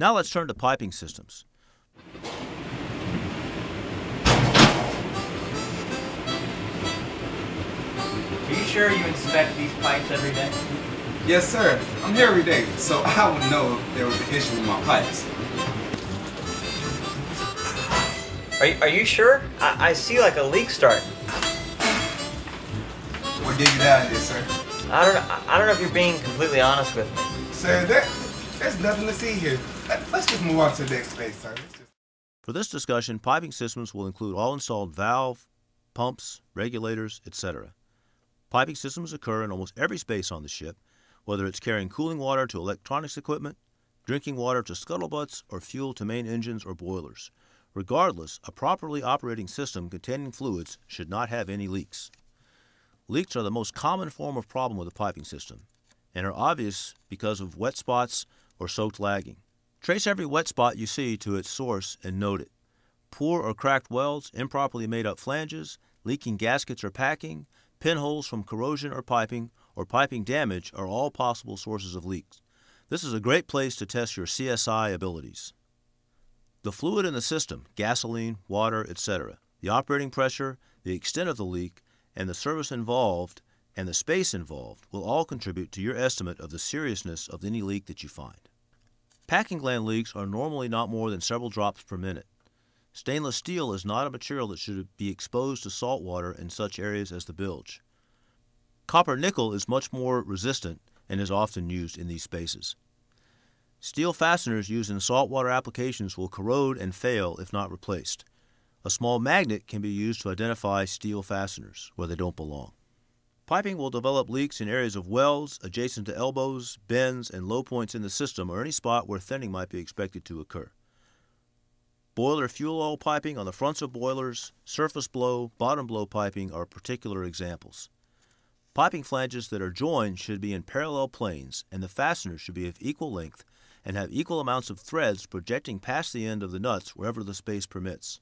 Now let's turn to piping systems. Are you sure you inspect these pipes every day? Yes, sir. I'm here every day, so I would know if there was an issue with my pipes. Are you, are you sure? I, I see like a leak start. What did you that idea, sir? I don't know. I- I don't know if you're being completely honest with me. Sir, there, there's nothing to see here. Let, us just move on to the next phase, sir. For this discussion, piping systems will include all installed valve, pumps, regulators, etc. Piping systems occur in almost every space on the ship, whether it's carrying cooling water to electronics equipment, drinking water to scuttlebutts, or fuel to main engines or boilers. Regardless, a properly operating system containing fluids should not have any leaks. Leaks are the most common form of problem with a piping system and are obvious because of wet spots or soaked lagging. Trace every wet spot you see to its source and note it. Poor or cracked welds, improperly made up flanges, leaking gaskets or packing, pinholes from corrosion or piping, or piping damage are all possible sources of leaks. This is a great place to test your CSI abilities. The fluid in the system, gasoline, water, etc., the operating pressure, the extent of the leak, and the service involved and the space involved will all contribute to your estimate of the seriousness of any leak that you find. Packing gland leaks are normally not more than several drops per minute. Stainless steel is not a material that should be exposed to salt water in such areas as the bilge. Copper nickel is much more resistant and is often used in these spaces. Steel fasteners used in saltwater applications will corrode and fail if not replaced. A small magnet can be used to identify steel fasteners where they don't belong. Piping will develop leaks in areas of welds, adjacent to elbows, bends, and low points in the system, or any spot where thinning might be expected to occur. Boiler fuel oil piping on the fronts of boilers, surface blow, bottom blow piping are particular examples. Piping flanges that are joined should be in parallel planes, and the fasteners should be of equal length and have equal amounts of threads projecting past the end of the nuts wherever the space permits.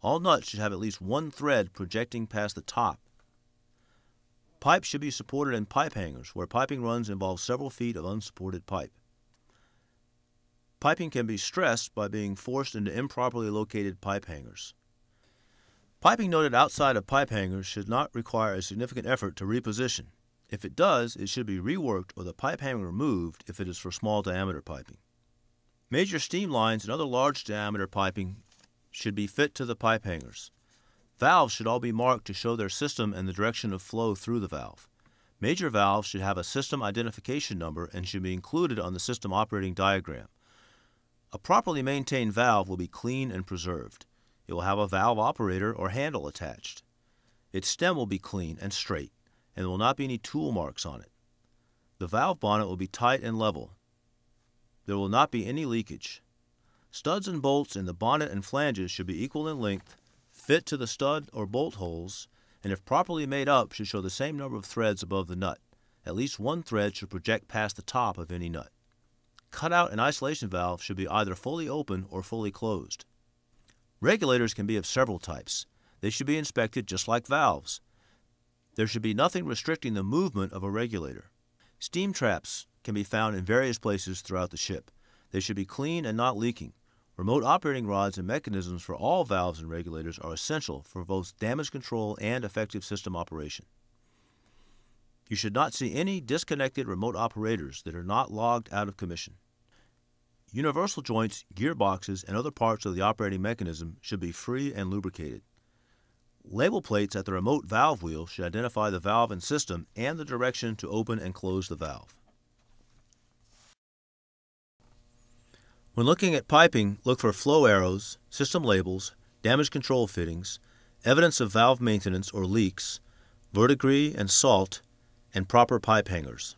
All nuts should have at least one thread projecting past the top. Pipes should be supported in pipe hangers where piping runs involve several feet of unsupported pipe. Piping can be stressed by being forced into improperly located pipe hangers. Piping noted outside of pipe hangers should not require a significant effort to reposition. If it does, it should be reworked or the pipe hanger removed if it is for small diameter piping. Major steam lines and other large diameter piping should be fit to the pipe hangers. Valves should all be marked to show their system and the direction of flow through the valve. Major valves should have a system identification number and should be included on the system operating diagram. A properly maintained valve will be clean and preserved. It will have a valve operator or handle attached. Its stem will be clean and straight, and there will not be any tool marks on it. The valve bonnet will be tight and level. There will not be any leakage. Studs and bolts in the bonnet and flanges should be equal in length, fit to the stud or bolt holes, and if properly made up, should show the same number of threads above the nut. At least one thread should project past the top of any nut. Cutout and isolation valves should be either fully open or fully closed. Regulators can be of several types. They should be inspected just like valves. There should be nothing restricting the movement of a regulator. Steam traps can be found in various places throughout the ship. They should be clean and not leaking. Remote operating rods and mechanisms for all valves and regulators are essential for both damage control and effective system operation. You should not see any disconnected remote operators that are not logged out of commission. Universal joints, gearboxes, and other parts of the operating mechanism should be free and lubricated. Label plates at the remote valve wheel should identify the valve and system and the direction to open and close the valve. When looking at piping, look for flow arrows, system labels, damage control fittings, evidence of valve maintenance or leaks, verdigris and salt, and proper pipe hangers.